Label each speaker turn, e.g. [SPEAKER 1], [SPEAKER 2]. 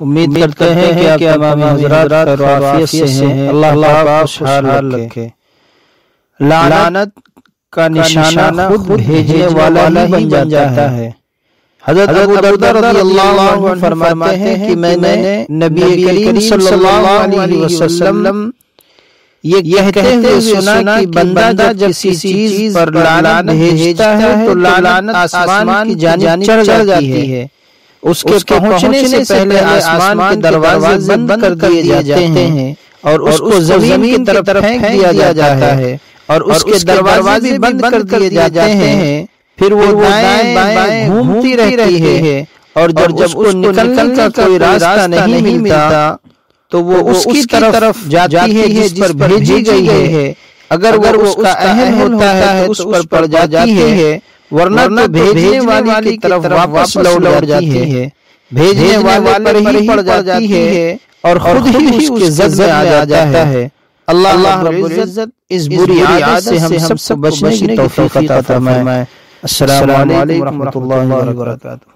[SPEAKER 1] उम्मीद करते हैं कि आप तमाम हजरात से हैं। अल्लाह खुशहाल रखे। लानत का निशाना खुद भेजने वाला ही बन जाता है। हज़रत अबू दरदा रज़ियल्लाहु अन्हु फरमाते हैं कि मैंने नबी करीम सल्लल्लाहु अलैहि वसल्लम ये कहते हुए सुना कि बंदा जब किसी चीज़ पर लानत भेजता है तो लानत आसमान की जानिब चढ़ जाती है। उसके पहुँचने से पहले आसमान के दरवाजे बंद कर दिए जाते हैं और उसको ज़मीन की तरफ़ फेंक दिया जाता है और उसके दरवाजे बंद कर दिए जाते हैं। फिर वो दाएँ बाएँ घूमती रहती है। और जब जब उसको निकलने का कोई रास्ता नहीं मिलता तो वो उसकी तरफ़ जाती है जिस पर भेजी गई है। अगर अगर उसका अहल होता है तो उस पर पड़ जाती है। वरना तो भेजने वाली की तरफ़ वापस लौट जाती है। भेजने वाले पर ही पड़ जाती है और खुद ही उसके जद में आ जाता है। अल्लाह रब्बुल इज़्ज़त इस बुरी आदत से हम सब बचने की तौफीक अता फरमाए। अस्सलाम वालेकुम व रहमतुल्लाहि व बरकातहू।